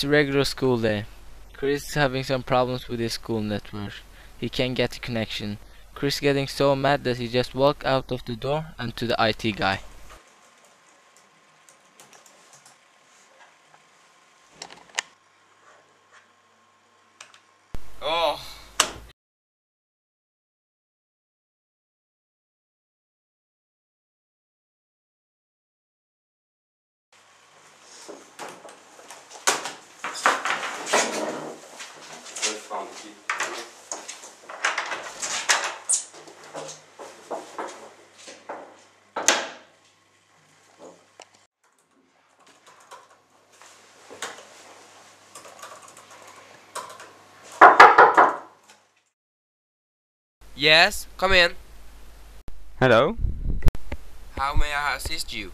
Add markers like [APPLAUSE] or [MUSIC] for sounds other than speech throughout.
It's a regular school day. Chris is having some problems with his school network. He can't get the connection. Chris getting so mad that he just walked out of the door and to the IT guy. Oh. Yes, come in. Hello. How may I assist you?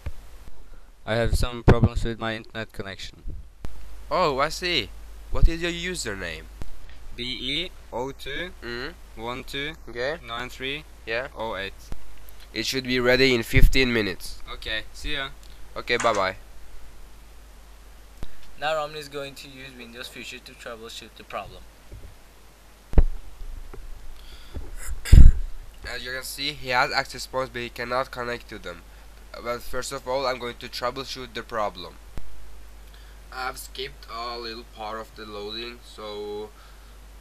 I have some problems with my internet connection. Oh, I see. What is your username? BE02 Mm, 12 okay. 93 Yeah. 08. It should be ready in 15 minutes. Okay, see ya. Okay, bye bye. Now Ramin is going to use Windows Future to troubleshoot the problem. As you can see, he has access points but he cannot connect to them. But first of all, I'm going to troubleshoot the problem. I've skipped a little part of the loading, so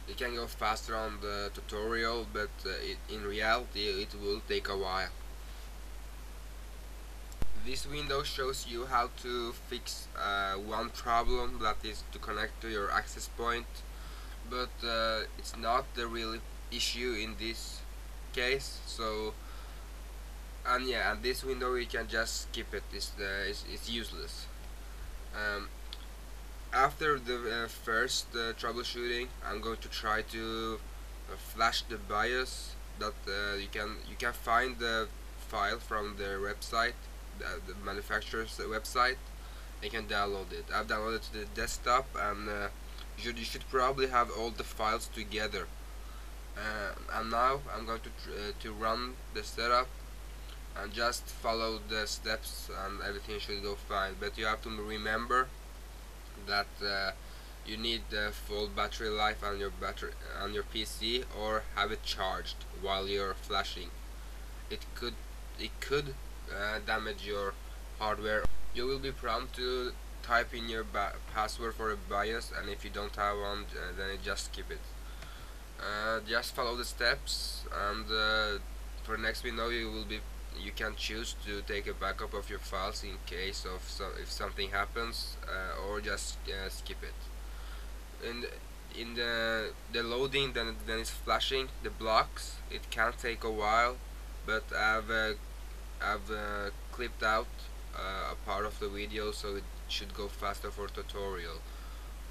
it can go faster on the tutorial, but uh, it, in reality it will take a while. This window shows you how to fix uh, one problem, that is to connect to your access point, but uh, it's not the real issue in this case so and yeah and this window you can just skip it it's, uh, it's, it's useless. Um, after the uh, first uh, troubleshooting I'm going to try to uh, flash the BIOS that uh, you can you can find the file from their website the, the manufacturer's website. You can download it. I've downloaded to the desktop and uh, you should, you should probably have all the files together uh, and now I'm going to uh, to run the setup and just follow the steps and everything should go fine. But you have to remember that uh, you need the full battery life on your battery on your PC or have it charged while you're flashing. It could it could uh, damage your hardware. You will be prompted to type in your password for a BIOS and if you don't have one uh, then just skip it uh, just follow the steps and uh, for next window you will be you can choose to take a backup of your files in case of so if something happens uh, or just uh, skip it. In the, in the the loading then then it's flashing the blocks. It can take a while but I've uh, I've uh, clipped out a part of the video so it should go faster for tutorial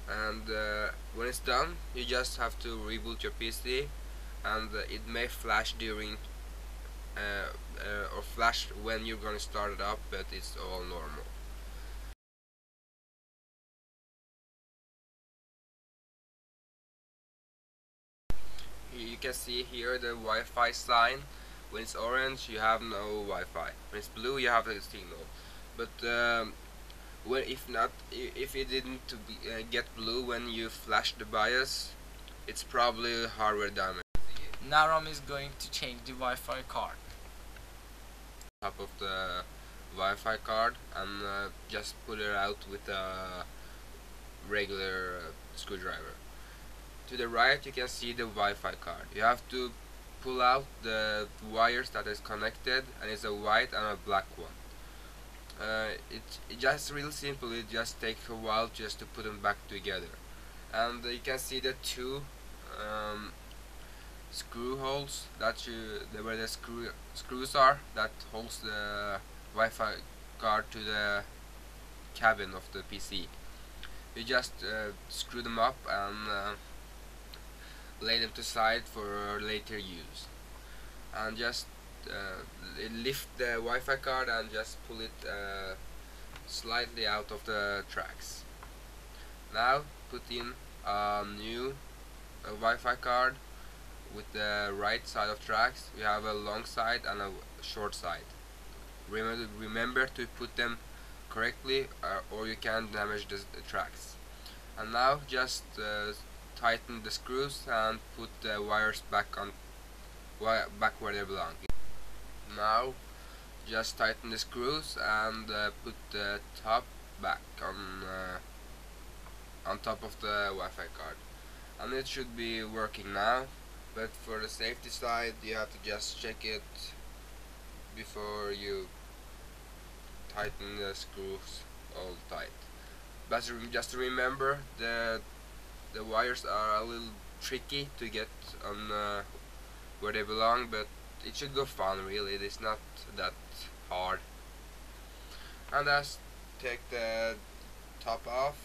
and uh, when it's done you just have to reboot your PC and uh, it may flash during uh, or flash when you're gonna start it up but it's all normal. You can see here the Wi-Fi sign. When it's orange you have no Wi-Fi. When it's blue you have a signal. But um, well if not if it didn't to be, uh, get blue when you flash the BIOS it's probably hardware damage. Now Ramin is going to change the Wi-Fi card. top of the Wi-Fi card and uh, just pull it out with a regular uh, screwdriver. To the right you can see the Wi-Fi card. You have to pull out the wires that is connected and it's a white and a black one uh, it, it just real simple it just takes a while just to put them back together. And you can see the two um, screw holes that you the, where the screw screws are that holds the Wi-Fi card to the cabin of the PC you just uh, screw them up and uh, lay them to side for later use. And just lift the Wi-Fi card and just pull it uh, slightly out of the tracks. Now put in a new uh, Wi-Fi card with the right side of tracks. You have a long side and a short side. Remember, remember to put them correctly uh, or you can damage the, the tracks. and now just uh, tighten the screws and put the wires back on back where they belong now. Just tighten the screws and uh, put the top back on uh, on top of the Wi-Fi card. And it should be working now but for the safety side you have to just check it before you tighten the screws all tight. But just remember that the wires are a little tricky to get on uh, where they belong but it should go fun really. It is not that hard. And just take the top off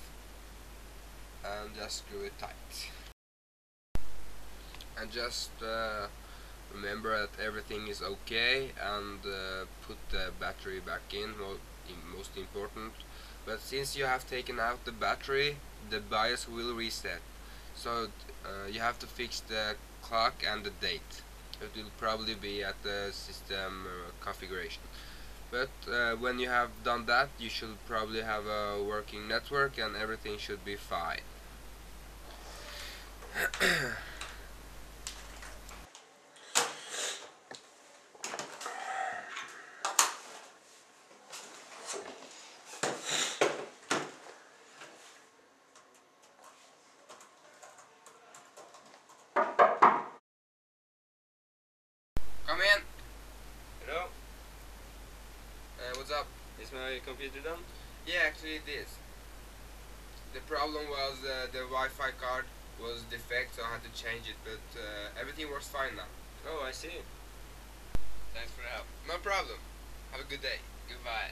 and just screw it tight. And just uh, remember that everything is okay and uh, put the battery back in, most important. But since you have taken out the battery the BIOS will reset. So uh, you have to fix the clock and the date it will probably be at the system uh, configuration. But uh, when you have done that you should probably have a working network and everything should be fine [CLEARS THROAT] Come in. Hello? Uh, what's up? Is my computer done? Yeah, actually it is. The problem was uh, the Wi-Fi card was defect, so I had to change it, but uh, everything works fine now. Oh, I see. Thanks for the help. No problem. Have a good day. Goodbye.